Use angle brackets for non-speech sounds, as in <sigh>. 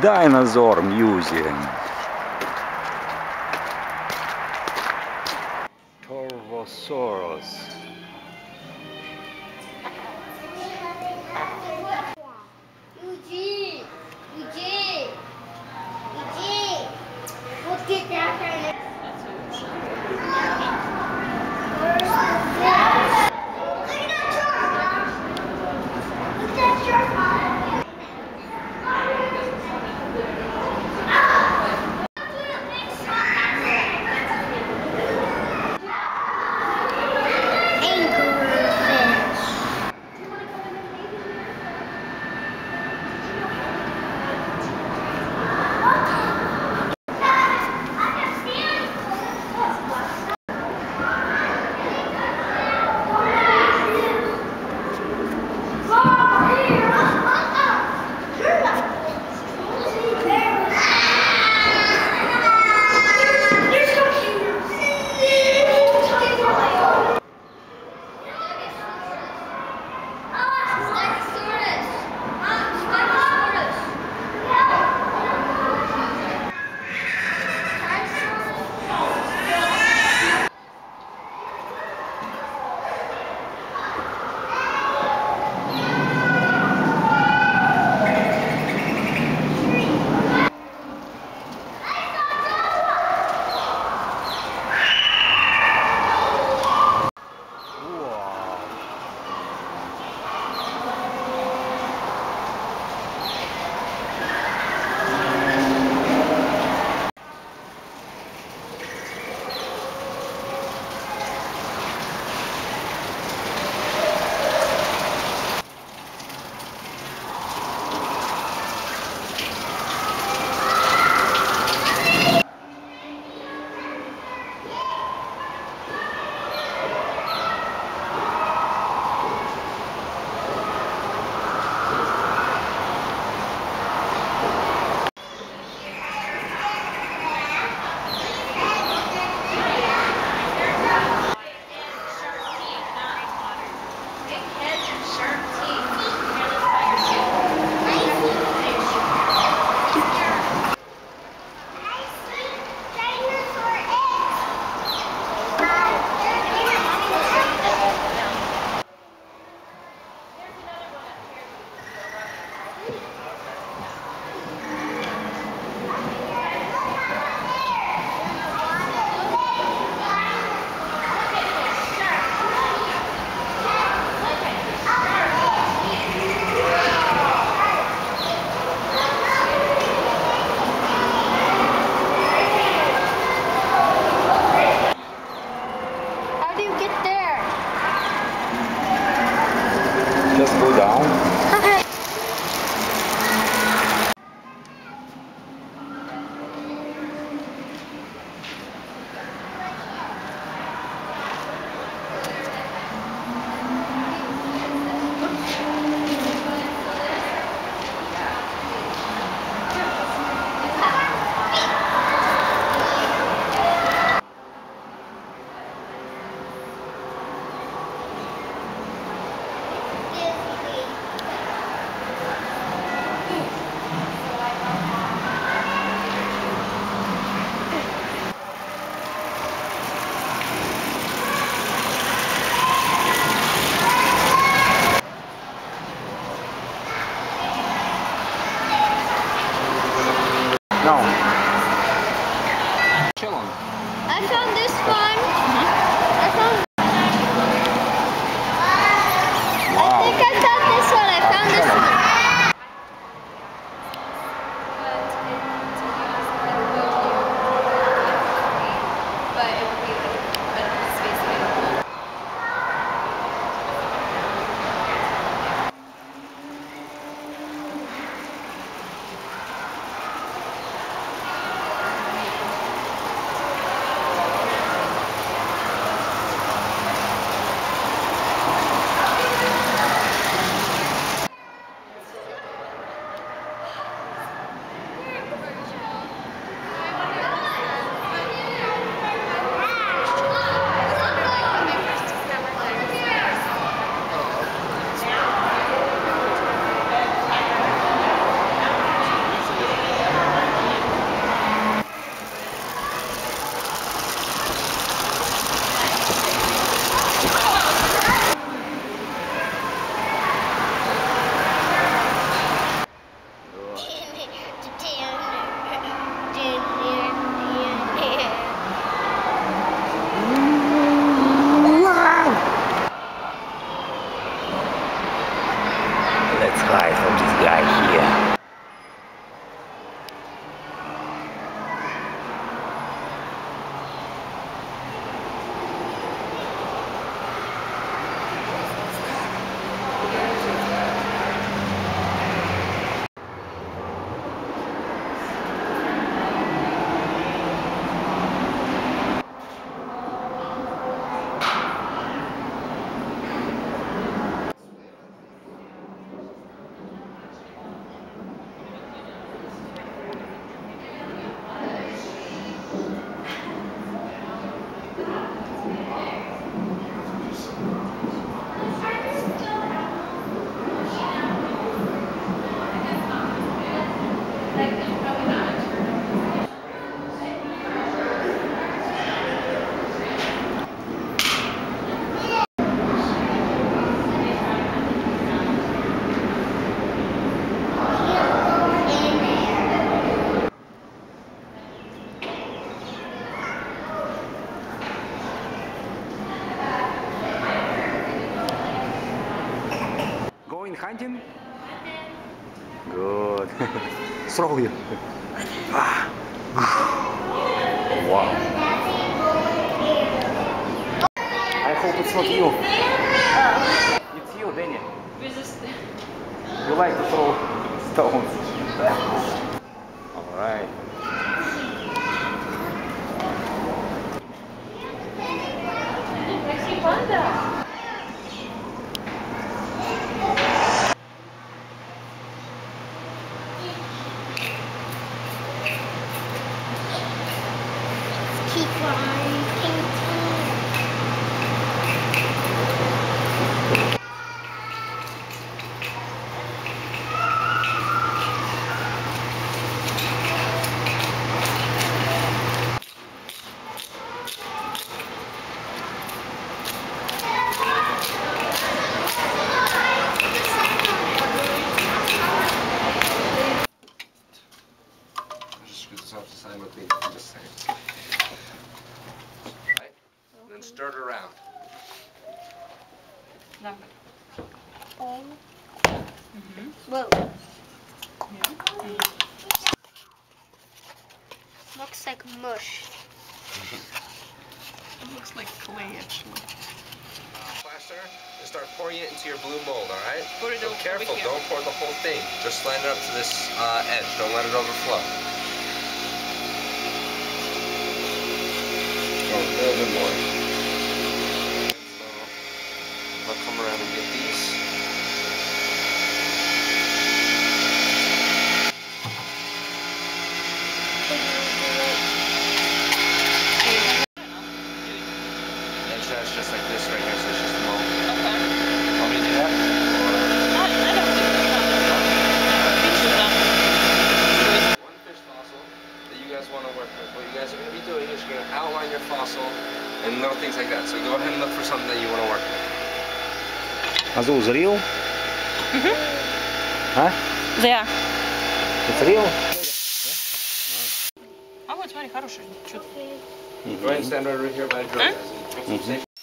Dinosaur Museum. Torvosaurus. Иди, иди, иди. Вот ты такая. Hunting? Good. <laughs> Throw you. Ah. wow. I hope it's not you. It's you, Danny. You like to throw stones. Alright. Keep on painting. Just screw this off the side with me. Just saying. Right? And then stir it around. Oh. Whoa. Looks like mush. It looks like clay actually. Plaster, and start pouring it into your blue mold, alright? Pour it So over careful, here. don't pour the whole thing. Just line it up to this uh, edge. Don't let it overflow. Oh, a little bit more. So, I'll come around and get these. Azul's real? Huh? Да. It's real? А вот смотри, хороший. Go ahead and stand right over here by the drill,